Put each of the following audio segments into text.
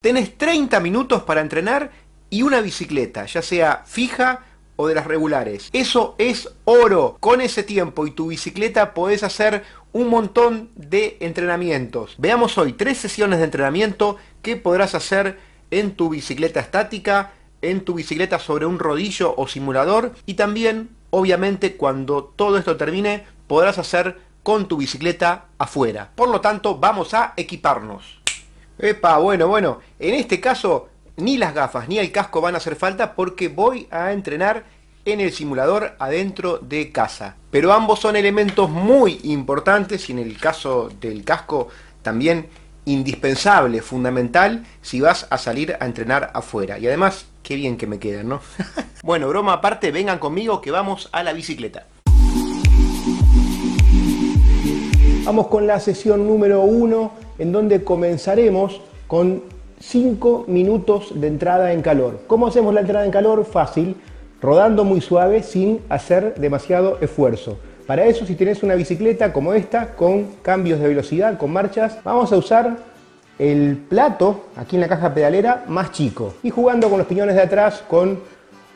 Tenés 30 minutos para entrenar y una bicicleta, ya sea fija o de las regulares. Eso es oro. Con ese tiempo y tu bicicleta podés hacer un montón de entrenamientos. Veamos hoy tres sesiones de entrenamiento que podrás hacer en tu bicicleta estática, en tu bicicleta sobre un rodillo o simulador y también, obviamente, cuando todo esto termine, podrás hacer con tu bicicleta afuera. Por lo tanto, vamos a equiparnos. Epa, bueno, bueno, en este caso ni las gafas ni el casco van a hacer falta porque voy a entrenar en el simulador adentro de casa. Pero ambos son elementos muy importantes y en el caso del casco también indispensable, fundamental, si vas a salir a entrenar afuera. Y además, qué bien que me quedan, ¿no? bueno, broma aparte, vengan conmigo que vamos a la bicicleta. Vamos con la sesión número uno, en donde comenzaremos con 5 minutos de entrada en calor. ¿Cómo hacemos la entrada en calor? Fácil, rodando muy suave sin hacer demasiado esfuerzo. Para eso, si tienes una bicicleta como esta, con cambios de velocidad, con marchas, vamos a usar el plato aquí en la caja pedalera más chico y jugando con los piñones de atrás con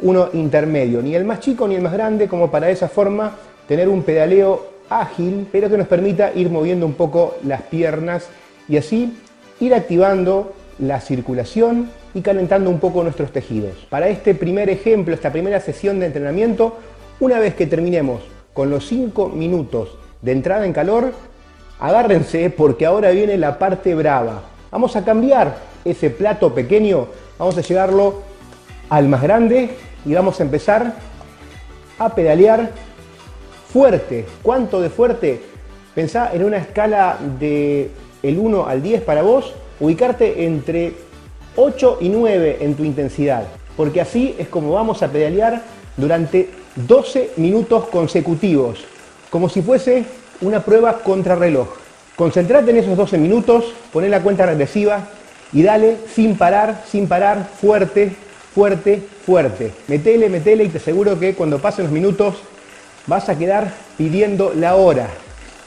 uno intermedio, ni el más chico ni el más grande, como para esa forma tener un pedaleo ágil, pero que nos permita ir moviendo un poco las piernas y así ir activando la circulación y calentando un poco nuestros tejidos. Para este primer ejemplo, esta primera sesión de entrenamiento, una vez que terminemos con los 5 minutos de entrada en calor, agárrense porque ahora viene la parte brava. Vamos a cambiar ese plato pequeño, vamos a llevarlo al más grande y vamos a empezar a pedalear fuerte. ¿Cuánto de fuerte? Pensá en una escala de el 1 al 10 para vos, ubicarte entre 8 y 9 en tu intensidad, porque así es como vamos a pedalear durante 12 minutos consecutivos, como si fuese una prueba contrarreloj. Concentrate en esos 12 minutos, poné la cuenta regresiva y dale sin parar, sin parar, fuerte, fuerte, fuerte. Metele, metele y te aseguro que cuando pasen los minutos vas a quedar pidiendo la hora.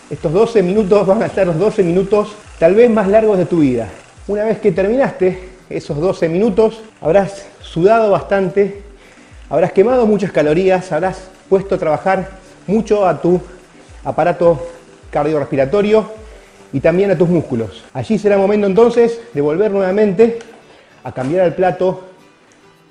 Estos 12 minutos van a ser los 12 minutos tal vez más largos de tu vida. Una vez que terminaste esos 12 minutos, habrás sudado bastante Habrás quemado muchas calorías, habrás puesto a trabajar mucho a tu aparato cardiorrespiratorio y también a tus músculos. Allí será momento entonces de volver nuevamente a cambiar el plato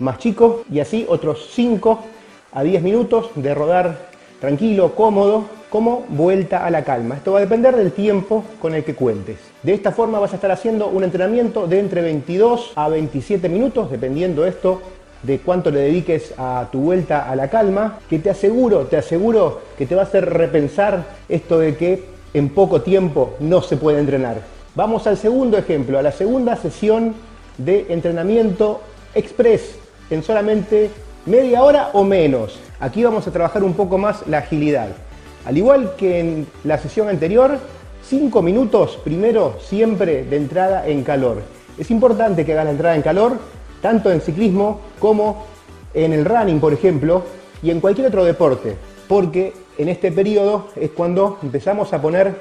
más chico y así otros 5 a 10 minutos de rodar tranquilo, cómodo, como vuelta a la calma. Esto va a depender del tiempo con el que cuentes. De esta forma vas a estar haciendo un entrenamiento de entre 22 a 27 minutos, dependiendo esto de cuánto le dediques a tu vuelta a la calma, que te aseguro, te aseguro que te va a hacer repensar esto de que en poco tiempo no se puede entrenar. Vamos al segundo ejemplo, a la segunda sesión de entrenamiento express en solamente media hora o menos. Aquí vamos a trabajar un poco más la agilidad. Al igual que en la sesión anterior, 5 minutos primero siempre de entrada en calor. Es importante que hagas la entrada en calor tanto en ciclismo como en el running, por ejemplo, y en cualquier otro deporte, porque en este periodo es cuando empezamos a poner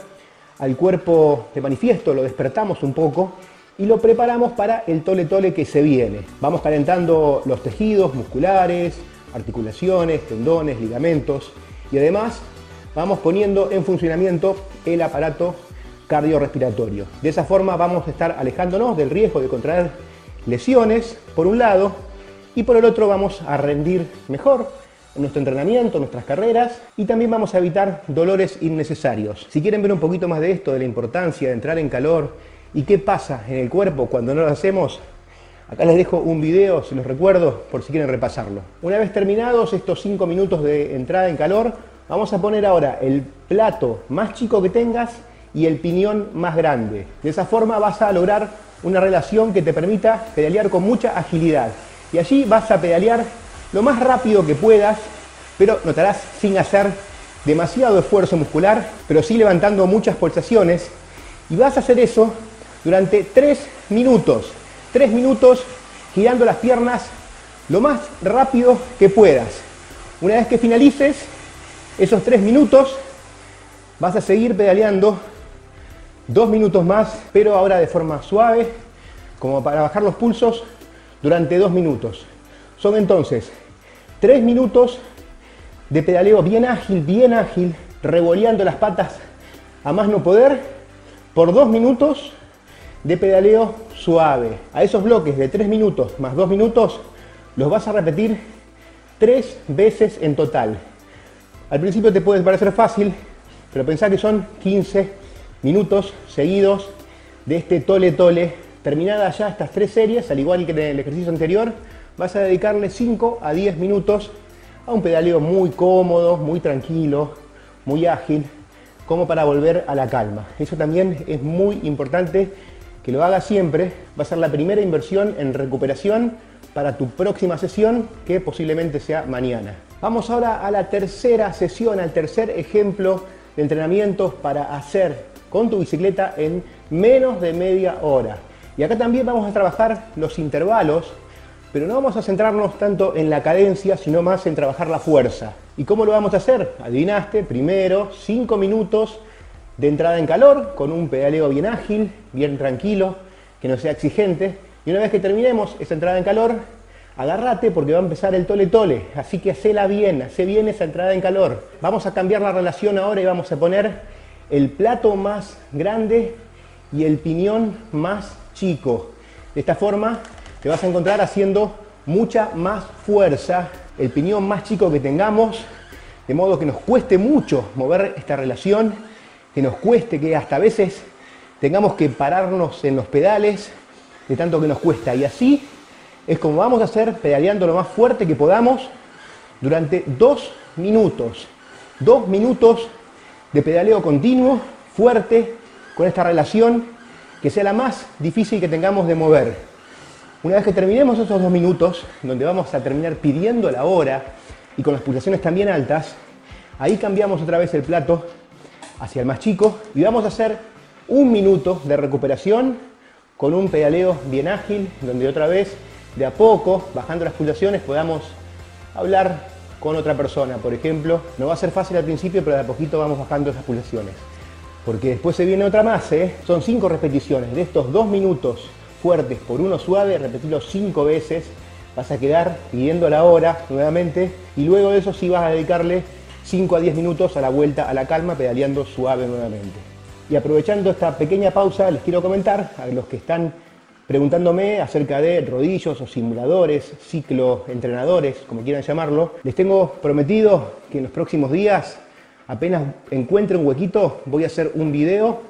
al cuerpo de manifiesto, lo despertamos un poco y lo preparamos para el tole tole que se viene. Vamos calentando los tejidos musculares, articulaciones, tendones, ligamentos y además vamos poniendo en funcionamiento el aparato cardiorrespiratorio. De esa forma vamos a estar alejándonos del riesgo de contraer lesiones, por un lado, y por el otro vamos a rendir mejor nuestro entrenamiento, nuestras carreras, y también vamos a evitar dolores innecesarios. Si quieren ver un poquito más de esto, de la importancia de entrar en calor y qué pasa en el cuerpo cuando no lo hacemos, acá les dejo un video, si los recuerdo, por si quieren repasarlo. Una vez terminados estos 5 minutos de entrada en calor, vamos a poner ahora el plato más chico que tengas y el piñón más grande. De esa forma vas a lograr una relación que te permita pedalear con mucha agilidad. Y allí vas a pedalear lo más rápido que puedas, pero notarás sin hacer demasiado esfuerzo muscular, pero sí levantando muchas pulsaciones. Y vas a hacer eso durante 3 minutos. 3 minutos girando las piernas lo más rápido que puedas. Una vez que finalices esos 3 minutos, vas a seguir pedaleando dos minutos más, pero ahora de forma suave, como para bajar los pulsos durante dos minutos. Son entonces tres minutos de pedaleo bien ágil, bien ágil, revoleando las patas a más no poder, por dos minutos de pedaleo suave. A esos bloques de tres minutos más dos minutos los vas a repetir tres veces en total. Al principio te puede parecer fácil, pero pensá que son 15 minutos seguidos de este tole tole. Terminadas ya estas tres series, al igual que en el ejercicio anterior, vas a dedicarle 5 a 10 minutos a un pedaleo muy cómodo, muy tranquilo, muy ágil, como para volver a la calma. Eso también es muy importante que lo hagas siempre. Va a ser la primera inversión en recuperación para tu próxima sesión, que posiblemente sea mañana. Vamos ahora a la tercera sesión, al tercer ejemplo de entrenamientos para hacer con tu bicicleta en menos de media hora. Y acá también vamos a trabajar los intervalos, pero no vamos a centrarnos tanto en la cadencia, sino más en trabajar la fuerza. ¿Y cómo lo vamos a hacer? Adivinaste, primero 5 minutos de entrada en calor, con un pedaleo bien ágil, bien tranquilo, que no sea exigente. Y una vez que terminemos esa entrada en calor, agárrate porque va a empezar el tole tole. Así que hacela bien, hace bien esa entrada en calor. Vamos a cambiar la relación ahora y vamos a poner el plato más grande y el piñón más chico. De esta forma te vas a encontrar haciendo mucha más fuerza, el piñón más chico que tengamos, de modo que nos cueste mucho mover esta relación, que nos cueste, que hasta a veces tengamos que pararnos en los pedales de tanto que nos cuesta. Y así es como vamos a hacer pedaleando lo más fuerte que podamos durante dos minutos. Dos minutos de pedaleo continuo, fuerte, con esta relación que sea la más difícil que tengamos de mover. Una vez que terminemos esos dos minutos, donde vamos a terminar pidiendo la hora y con las pulsaciones también altas, ahí cambiamos otra vez el plato hacia el más chico y vamos a hacer un minuto de recuperación con un pedaleo bien ágil, donde otra vez de a poco, bajando las pulsaciones, podamos hablar con otra persona, por ejemplo. No va a ser fácil al principio, pero de a poquito vamos bajando esas pulsaciones. Porque después se viene otra más, ¿eh? Son cinco repeticiones. De estos dos minutos fuertes por uno suave, repetirlo cinco veces. Vas a quedar pidiendo la hora nuevamente y luego de eso sí vas a dedicarle 5 a 10 minutos a la vuelta a la calma, pedaleando suave nuevamente. Y aprovechando esta pequeña pausa, les quiero comentar a los que están preguntándome acerca de rodillos o simuladores, ciclo entrenadores, como quieran llamarlo. Les tengo prometido que en los próximos días, apenas encuentre un huequito, voy a hacer un video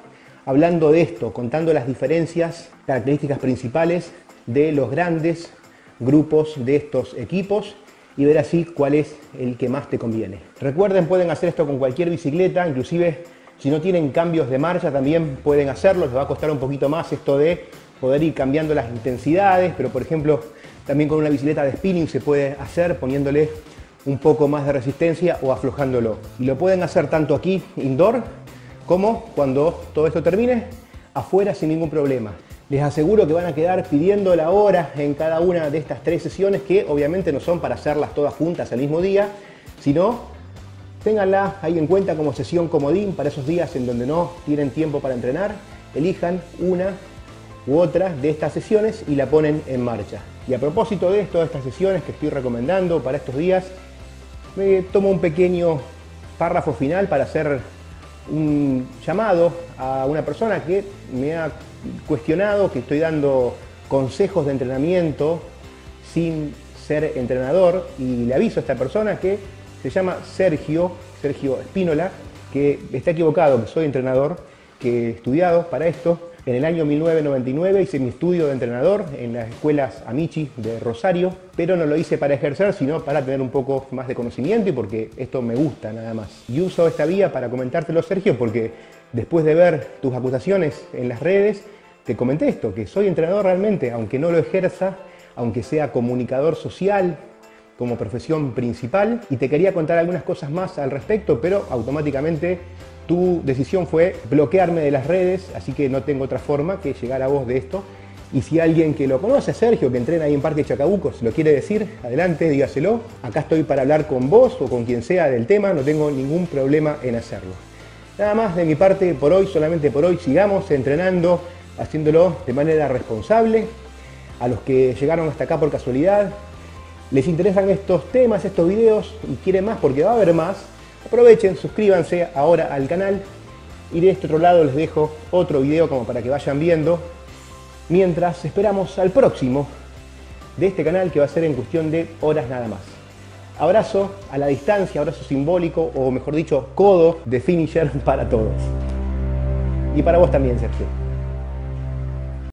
hablando de esto, contando las diferencias, características principales de los grandes grupos de estos equipos y ver así cuál es el que más te conviene. Recuerden, pueden hacer esto con cualquier bicicleta, inclusive si no tienen cambios de marcha también pueden hacerlo, les va a costar un poquito más esto de poder ir cambiando las intensidades, pero por ejemplo también con una bicicleta de spinning se puede hacer poniéndole un poco más de resistencia o aflojándolo. Y lo pueden hacer tanto aquí indoor como cuando todo esto termine afuera sin ningún problema. Les aseguro que van a quedar pidiendo la hora en cada una de estas tres sesiones que obviamente no son para hacerlas todas juntas al mismo día, sino ténganla ahí en cuenta como sesión comodín para esos días en donde no tienen tiempo para entrenar. Elijan una u otras de estas sesiones y la ponen en marcha. Y a propósito de esto, de estas sesiones que estoy recomendando para estos días, me tomo un pequeño párrafo final para hacer un llamado a una persona que me ha cuestionado que estoy dando consejos de entrenamiento sin ser entrenador y le aviso a esta persona que se llama Sergio, Sergio Espínola, que está equivocado, que soy entrenador, que he estudiado para esto en el año 1999 hice mi estudio de entrenador en las escuelas Amici de Rosario, pero no lo hice para ejercer, sino para tener un poco más de conocimiento y porque esto me gusta nada más. Y uso esta vía para comentártelo, Sergio, porque después de ver tus acusaciones en las redes, te comenté esto, que soy entrenador realmente, aunque no lo ejerza, aunque sea comunicador social, como profesión principal y te quería contar algunas cosas más al respecto, pero automáticamente tu decisión fue bloquearme de las redes, así que no tengo otra forma que llegar a vos de esto. Y si alguien que lo conoce, Sergio, que entrena ahí en Parque Chacabuco, se lo quiere decir, adelante, dígaselo. Acá estoy para hablar con vos o con quien sea del tema, no tengo ningún problema en hacerlo. Nada más de mi parte por hoy, solamente por hoy, sigamos entrenando haciéndolo de manera responsable. A los que llegaron hasta acá por casualidad, les interesan estos temas, estos videos y quieren más porque va a haber más, aprovechen, suscríbanse ahora al canal y de este otro lado les dejo otro video como para que vayan viendo mientras esperamos al próximo de este canal que va a ser en cuestión de horas nada más. Abrazo a la distancia, abrazo simbólico o mejor dicho codo de finisher para todos. Y para vos también, Sergio.